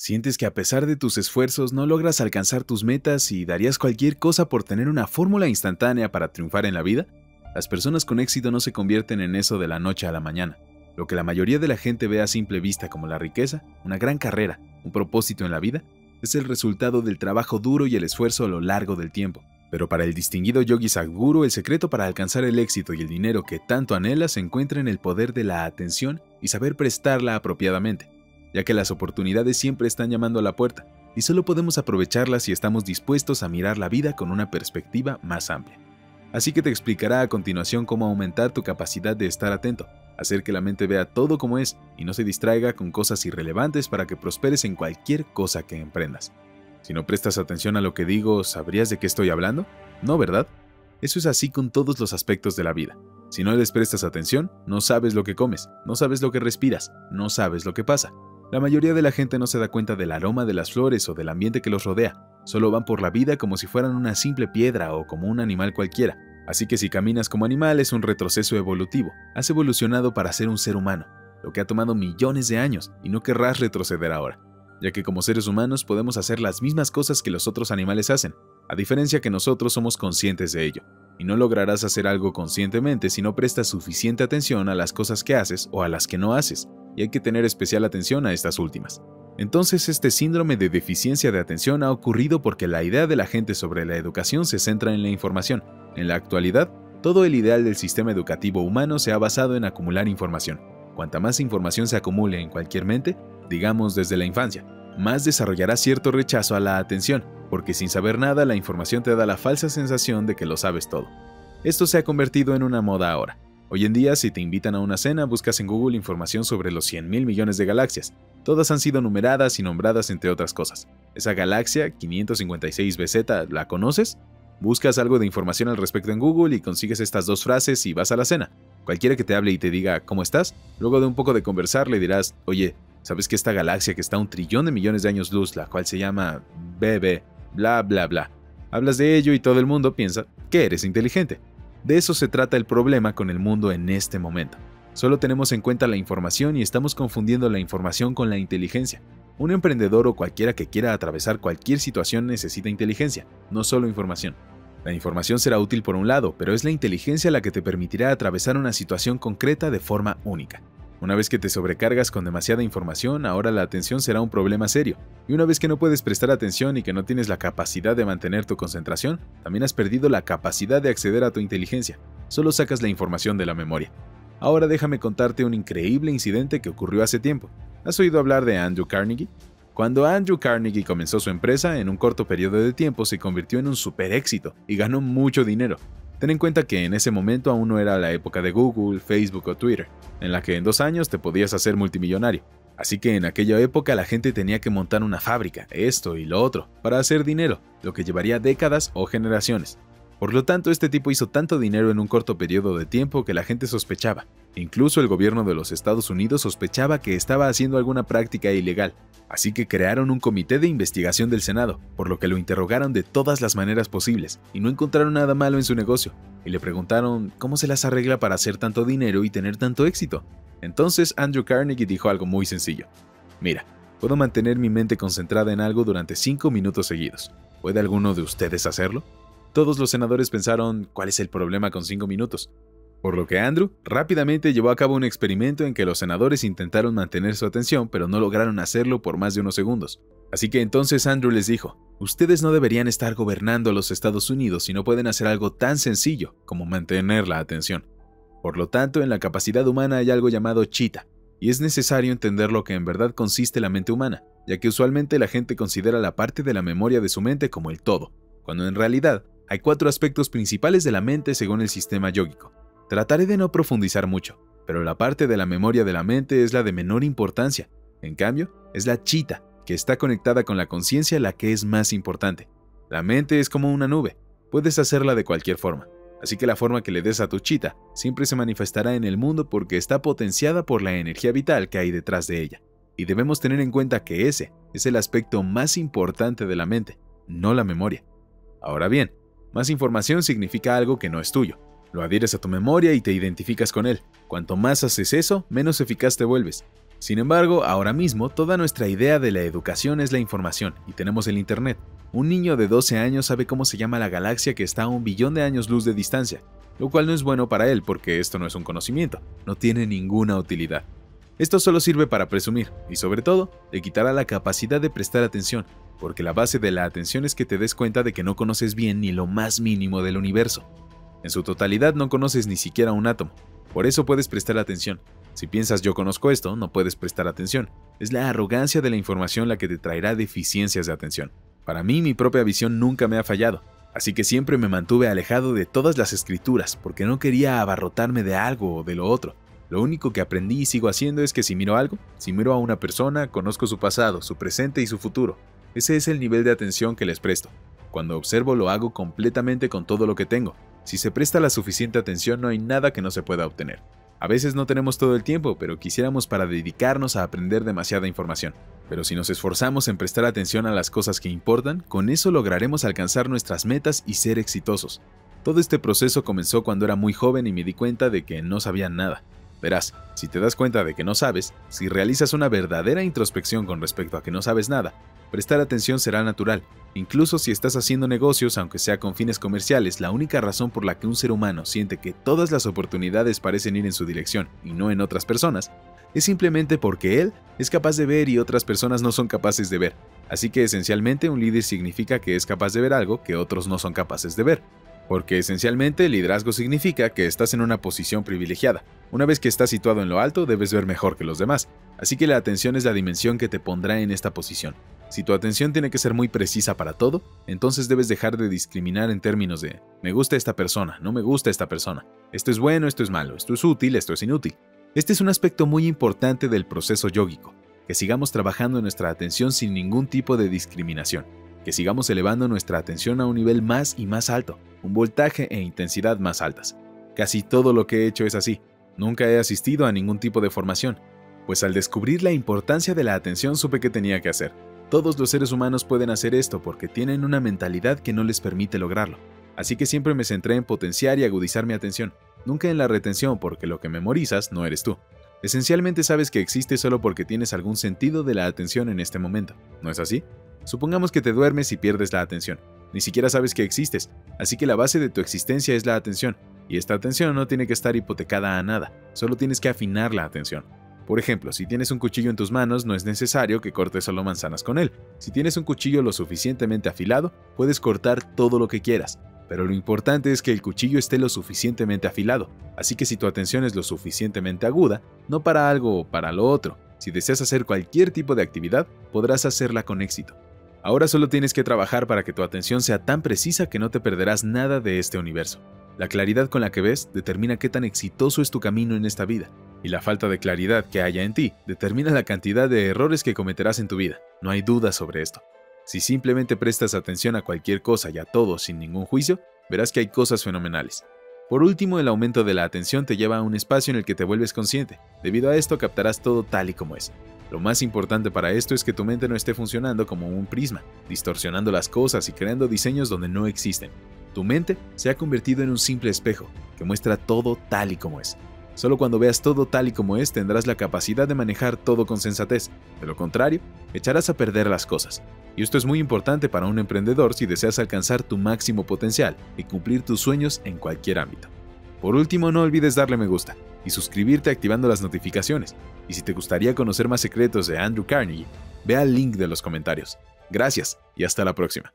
Sientes que a pesar de tus esfuerzos no logras alcanzar tus metas y darías cualquier cosa por tener una fórmula instantánea para triunfar en la vida? Las personas con éxito no se convierten en eso de la noche a la mañana. Lo que la mayoría de la gente ve a simple vista como la riqueza, una gran carrera, un propósito en la vida, es el resultado del trabajo duro y el esfuerzo a lo largo del tiempo. Pero para el distinguido Yogi Sadhguru, el secreto para alcanzar el éxito y el dinero que tanto anhela se encuentra en el poder de la atención y saber prestarla apropiadamente ya que las oportunidades siempre están llamando a la puerta y solo podemos aprovecharlas si estamos dispuestos a mirar la vida con una perspectiva más amplia. Así que te explicará a continuación cómo aumentar tu capacidad de estar atento, hacer que la mente vea todo como es y no se distraiga con cosas irrelevantes para que prosperes en cualquier cosa que emprendas. Si no prestas atención a lo que digo, ¿sabrías de qué estoy hablando? No, ¿verdad? Eso es así con todos los aspectos de la vida. Si no les prestas atención, no sabes lo que comes, no sabes lo que respiras, no sabes lo que pasa, la mayoría de la gente no se da cuenta del aroma de las flores o del ambiente que los rodea, solo van por la vida como si fueran una simple piedra o como un animal cualquiera. Así que si caminas como animal es un retroceso evolutivo, has evolucionado para ser un ser humano, lo que ha tomado millones de años y no querrás retroceder ahora, ya que como seres humanos podemos hacer las mismas cosas que los otros animales hacen, a diferencia que nosotros somos conscientes de ello, y no lograrás hacer algo conscientemente si no prestas suficiente atención a las cosas que haces o a las que no haces, y hay que tener especial atención a estas últimas. Entonces este síndrome de deficiencia de atención ha ocurrido porque la idea de la gente sobre la educación se centra en la información. En la actualidad, todo el ideal del sistema educativo humano se ha basado en acumular información. Cuanta más información se acumule en cualquier mente, digamos desde la infancia, más desarrollará cierto rechazo a la atención, porque sin saber nada la información te da la falsa sensación de que lo sabes todo. Esto se ha convertido en una moda ahora. Hoy en día, si te invitan a una cena, buscas en Google información sobre los 100 mil millones de galaxias. Todas han sido numeradas y nombradas entre otras cosas. Esa galaxia, 556BZ, ¿la conoces? Buscas algo de información al respecto en Google y consigues estas dos frases y vas a la cena. Cualquiera que te hable y te diga ¿cómo estás? Luego de un poco de conversar le dirás, oye, ¿sabes que esta galaxia que está a un trillón de millones de años luz, la cual se llama BB, bla bla bla? Hablas de ello y todo el mundo piensa que eres inteligente. De eso se trata el problema con el mundo en este momento. Solo tenemos en cuenta la información y estamos confundiendo la información con la inteligencia. Un emprendedor o cualquiera que quiera atravesar cualquier situación necesita inteligencia, no solo información. La información será útil por un lado, pero es la inteligencia la que te permitirá atravesar una situación concreta de forma única. Una vez que te sobrecargas con demasiada información, ahora la atención será un problema serio. Y una vez que no puedes prestar atención y que no tienes la capacidad de mantener tu concentración, también has perdido la capacidad de acceder a tu inteligencia. Solo sacas la información de la memoria. Ahora déjame contarte un increíble incidente que ocurrió hace tiempo. ¿Has oído hablar de Andrew Carnegie? Cuando Andrew Carnegie comenzó su empresa, en un corto periodo de tiempo se convirtió en un super éxito y ganó mucho dinero. Ten en cuenta que en ese momento aún no era la época de Google, Facebook o Twitter, en la que en dos años te podías hacer multimillonario. Así que en aquella época la gente tenía que montar una fábrica, esto y lo otro, para hacer dinero, lo que llevaría décadas o generaciones. Por lo tanto, este tipo hizo tanto dinero en un corto periodo de tiempo que la gente sospechaba. Incluso el gobierno de los Estados Unidos sospechaba que estaba haciendo alguna práctica ilegal, así que crearon un comité de investigación del Senado, por lo que lo interrogaron de todas las maneras posibles, y no encontraron nada malo en su negocio, y le preguntaron cómo se las arregla para hacer tanto dinero y tener tanto éxito. Entonces Andrew Carnegie dijo algo muy sencillo. Mira, puedo mantener mi mente concentrada en algo durante 5 minutos seguidos. ¿Puede alguno de ustedes hacerlo? Todos los senadores pensaron, ¿cuál es el problema con 5 minutos? Por lo que Andrew rápidamente llevó a cabo un experimento en que los senadores intentaron mantener su atención, pero no lograron hacerlo por más de unos segundos. Así que entonces Andrew les dijo, ustedes no deberían estar gobernando a los Estados Unidos si no pueden hacer algo tan sencillo como mantener la atención. Por lo tanto, en la capacidad humana hay algo llamado chita, y es necesario entender lo que en verdad consiste la mente humana, ya que usualmente la gente considera la parte de la memoria de su mente como el todo, cuando en realidad hay cuatro aspectos principales de la mente según el sistema yógico. Trataré de no profundizar mucho, pero la parte de la memoria de la mente es la de menor importancia. En cambio, es la chita, que está conectada con la conciencia la que es más importante. La mente es como una nube, puedes hacerla de cualquier forma, así que la forma que le des a tu chita siempre se manifestará en el mundo porque está potenciada por la energía vital que hay detrás de ella. Y debemos tener en cuenta que ese es el aspecto más importante de la mente, no la memoria. Ahora bien, más información significa algo que no es tuyo. Lo adhieres a tu memoria y te identificas con él. Cuanto más haces eso, menos eficaz te vuelves. Sin embargo, ahora mismo toda nuestra idea de la educación es la información y tenemos el Internet. Un niño de 12 años sabe cómo se llama la galaxia que está a un billón de años luz de distancia, lo cual no es bueno para él porque esto no es un conocimiento, no tiene ninguna utilidad. Esto solo sirve para presumir y sobre todo le quitará la capacidad de prestar atención, porque la base de la atención es que te des cuenta de que no conoces bien ni lo más mínimo del universo. En su totalidad no conoces ni siquiera un átomo, por eso puedes prestar atención, si piensas yo conozco esto, no puedes prestar atención. Es la arrogancia de la información la que te traerá deficiencias de atención. Para mí mi propia visión nunca me ha fallado, así que siempre me mantuve alejado de todas las escrituras porque no quería abarrotarme de algo o de lo otro. Lo único que aprendí y sigo haciendo es que si miro algo, si miro a una persona, conozco su pasado, su presente y su futuro. Ese es el nivel de atención que les presto. Cuando observo lo hago completamente con todo lo que tengo. Si se presta la suficiente atención no hay nada que no se pueda obtener. A veces no tenemos todo el tiempo, pero quisiéramos para dedicarnos a aprender demasiada información. Pero si nos esforzamos en prestar atención a las cosas que importan, con eso lograremos alcanzar nuestras metas y ser exitosos. Todo este proceso comenzó cuando era muy joven y me di cuenta de que no sabía nada. Verás, si te das cuenta de que no sabes, si realizas una verdadera introspección con respecto a que no sabes nada, prestar atención será natural Incluso si estás haciendo negocios, aunque sea con fines comerciales, la única razón por la que un ser humano siente que todas las oportunidades parecen ir en su dirección y no en otras personas, es simplemente porque él es capaz de ver y otras personas no son capaces de ver. Así que esencialmente un líder significa que es capaz de ver algo que otros no son capaces de ver. Porque esencialmente el liderazgo significa que estás en una posición privilegiada. Una vez que estás situado en lo alto, debes ver mejor que los demás. Así que la atención es la dimensión que te pondrá en esta posición. Si tu atención tiene que ser muy precisa para todo, entonces debes dejar de discriminar en términos de me gusta esta persona, no me gusta esta persona, esto es bueno, esto es malo, esto es útil, esto es inútil. Este es un aspecto muy importante del proceso yógico, que sigamos trabajando en nuestra atención sin ningún tipo de discriminación, que sigamos elevando nuestra atención a un nivel más y más alto, un voltaje e intensidad más altas. Casi todo lo que he hecho es así. Nunca he asistido a ningún tipo de formación, pues al descubrir la importancia de la atención supe que tenía que hacer. Todos los seres humanos pueden hacer esto porque tienen una mentalidad que no les permite lograrlo. Así que siempre me centré en potenciar y agudizar mi atención, nunca en la retención porque lo que memorizas no eres tú. Esencialmente sabes que existe solo porque tienes algún sentido de la atención en este momento, ¿no es así? Supongamos que te duermes y pierdes la atención. Ni siquiera sabes que existes, así que la base de tu existencia es la atención, y esta atención no tiene que estar hipotecada a nada, solo tienes que afinar la atención. Por ejemplo, si tienes un cuchillo en tus manos, no es necesario que cortes solo manzanas con él. Si tienes un cuchillo lo suficientemente afilado, puedes cortar todo lo que quieras. Pero lo importante es que el cuchillo esté lo suficientemente afilado, así que si tu atención es lo suficientemente aguda, no para algo o para lo otro, si deseas hacer cualquier tipo de actividad, podrás hacerla con éxito. Ahora solo tienes que trabajar para que tu atención sea tan precisa que no te perderás nada de este universo. La claridad con la que ves determina qué tan exitoso es tu camino en esta vida, y la falta de claridad que haya en ti determina la cantidad de errores que cometerás en tu vida. No hay duda sobre esto. Si simplemente prestas atención a cualquier cosa y a todo sin ningún juicio, verás que hay cosas fenomenales. Por último, el aumento de la atención te lleva a un espacio en el que te vuelves consciente. Debido a esto captarás todo tal y como es. Lo más importante para esto es que tu mente no esté funcionando como un prisma, distorsionando las cosas y creando diseños donde no existen. Tu mente se ha convertido en un simple espejo que muestra todo tal y como es. Solo cuando veas todo tal y como es tendrás la capacidad de manejar todo con sensatez. De lo contrario, echarás a perder las cosas. Y esto es muy importante para un emprendedor si deseas alcanzar tu máximo potencial y cumplir tus sueños en cualquier ámbito. Por último, no olvides darle me gusta y suscribirte activando las notificaciones. Y si te gustaría conocer más secretos de Andrew Carnegie, ve al link de los comentarios. Gracias y hasta la próxima.